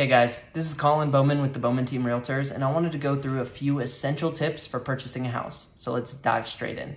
Hey guys, this is Colin Bowman with the Bowman Team Realtors, and I wanted to go through a few essential tips for purchasing a house. So let's dive straight in.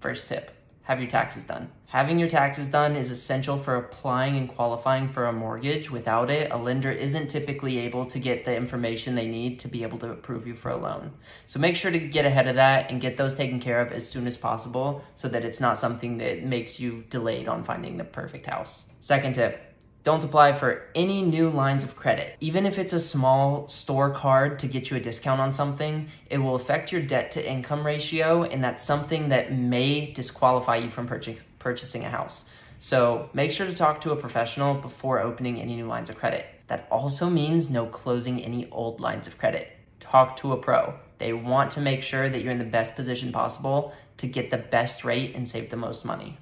First tip, have your taxes done. Having your taxes done is essential for applying and qualifying for a mortgage. Without it, a lender isn't typically able to get the information they need to be able to approve you for a loan. So make sure to get ahead of that and get those taken care of as soon as possible so that it's not something that makes you delayed on finding the perfect house. Second tip, don't apply for any new lines of credit. Even if it's a small store card to get you a discount on something, it will affect your debt to income ratio, and that's something that may disqualify you from purchase, purchasing a house. So make sure to talk to a professional before opening any new lines of credit. That also means no closing any old lines of credit. Talk to a pro. They want to make sure that you're in the best position possible to get the best rate and save the most money.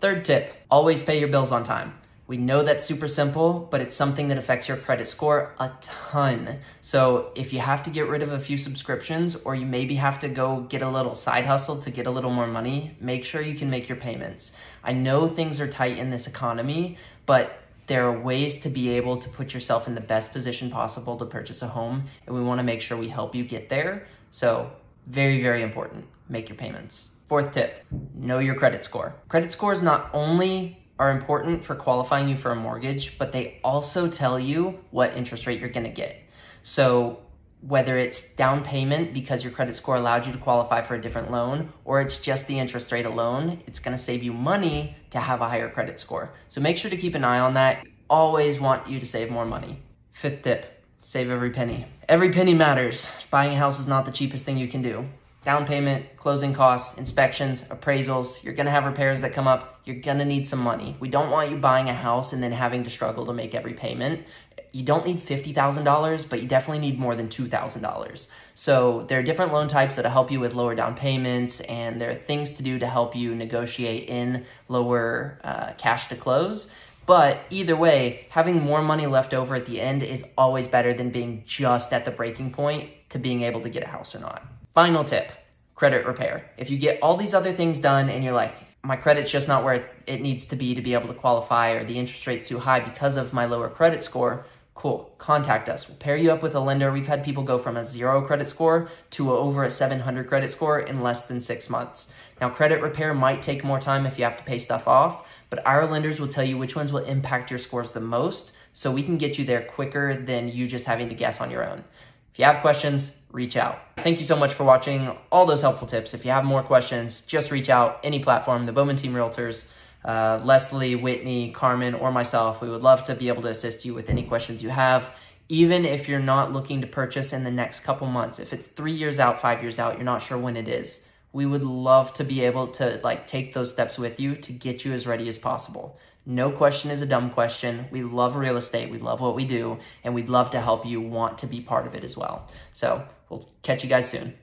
Third tip, always pay your bills on time. We know that's super simple, but it's something that affects your credit score a ton. So if you have to get rid of a few subscriptions or you maybe have to go get a little side hustle to get a little more money, make sure you can make your payments. I know things are tight in this economy, but there are ways to be able to put yourself in the best position possible to purchase a home, and we wanna make sure we help you get there. So very, very important, make your payments. Fourth tip, know your credit score. Credit score is not only are important for qualifying you for a mortgage, but they also tell you what interest rate you're gonna get. So whether it's down payment because your credit score allowed you to qualify for a different loan, or it's just the interest rate alone, it's gonna save you money to have a higher credit score. So make sure to keep an eye on that. Always want you to save more money. Fifth tip, save every penny. Every penny matters. Buying a house is not the cheapest thing you can do down payment, closing costs, inspections, appraisals. You're gonna have repairs that come up. You're gonna need some money. We don't want you buying a house and then having to struggle to make every payment. You don't need $50,000, but you definitely need more than $2,000. So there are different loan types that'll help you with lower down payments, and there are things to do to help you negotiate in lower uh, cash to close. But either way, having more money left over at the end is always better than being just at the breaking point to being able to get a house or not. Final tip, credit repair. If you get all these other things done and you're like, my credit's just not where it needs to be to be able to qualify or the interest rate's too high because of my lower credit score, cool, contact us. We'll pair you up with a lender. We've had people go from a zero credit score to over a 700 credit score in less than six months. Now, credit repair might take more time if you have to pay stuff off, but our lenders will tell you which ones will impact your scores the most so we can get you there quicker than you just having to guess on your own. If you have questions, reach out. Thank you so much for watching all those helpful tips. If you have more questions, just reach out any platform, the Bowman Team Realtors, uh, Leslie, Whitney, Carmen, or myself. We would love to be able to assist you with any questions you have. Even if you're not looking to purchase in the next couple months, if it's three years out, five years out, you're not sure when it is, we would love to be able to like take those steps with you to get you as ready as possible. No question is a dumb question. We love real estate. We love what we do, and we'd love to help you want to be part of it as well. So we'll catch you guys soon.